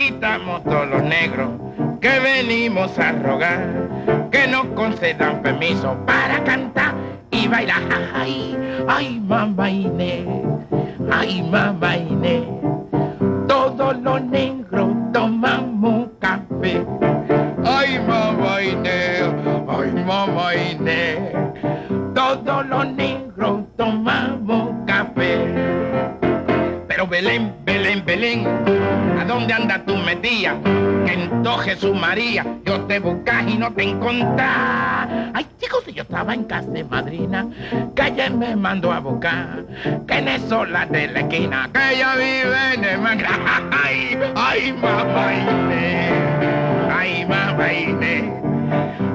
Aquí estamos todos los negros que venimos a rogar que nos concedan permiso para cantar y bailar. Ay, ay, mamá Inés, ay, mamá Inés, todos los negros tomamos café. Ay, mamá Inés, ay, mamá Inés, todos los negros tomamos café. Pero Belén, Belén, Belén, ¿a dónde anda tu metía? Que en Jesús María, yo te buscas y no te encontrás. Ay, chicos, yo estaba en casa de madrina, que ella me mandó a buscar, que en eso la de la esquina, que ella vive en el mangla. Ay, ay, mamá Inés, ay, mamá Inés,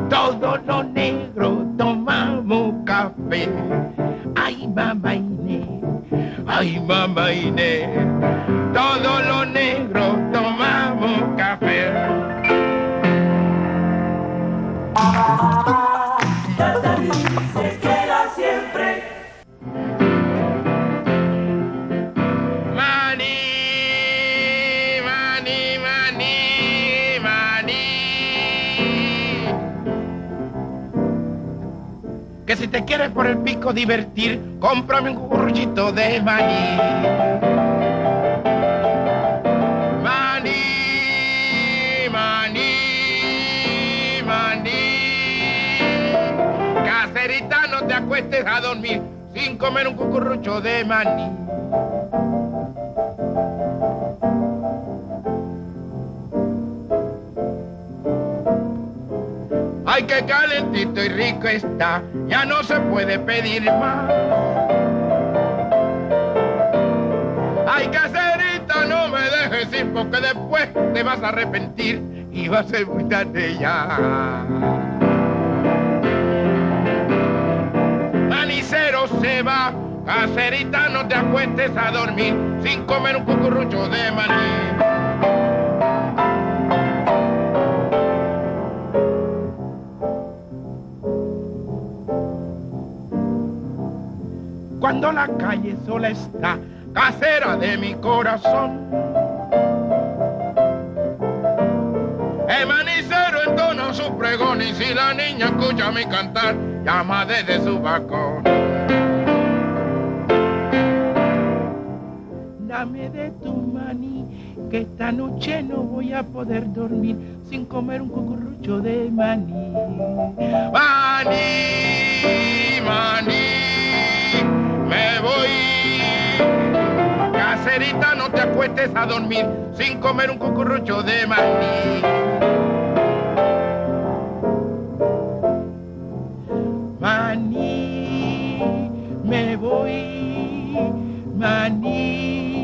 todos los negros tomamos café. Ay, mamá Inés. Ay, mamá Inés, todos los negros Si te quieres por el pico divertir, cómprame un curruchito de maní. Maní, maní, maní. Caserita, no te acuestes a dormir sin comer un cucurrucho de maní. Ay, que calentito y rico está, ya no se puede pedir más. Ay, caserita, no me dejes ir porque después te vas a arrepentir y va a tarde ya. Manicero se va, caserita, no te acuestes a dormir sin comer un cucurrucho de maní. Cuando la calle sola está, casera de mi corazón. El manicero entona su pregón y si la niña escucha mi cantar, llama desde su balcón. Dame de tu maní, que esta noche no voy a poder dormir sin comer un cucurrucho de maní. Maní, No te acuestes a dormir sin comer un cucurrucho de maní. Maní, me voy. Maní.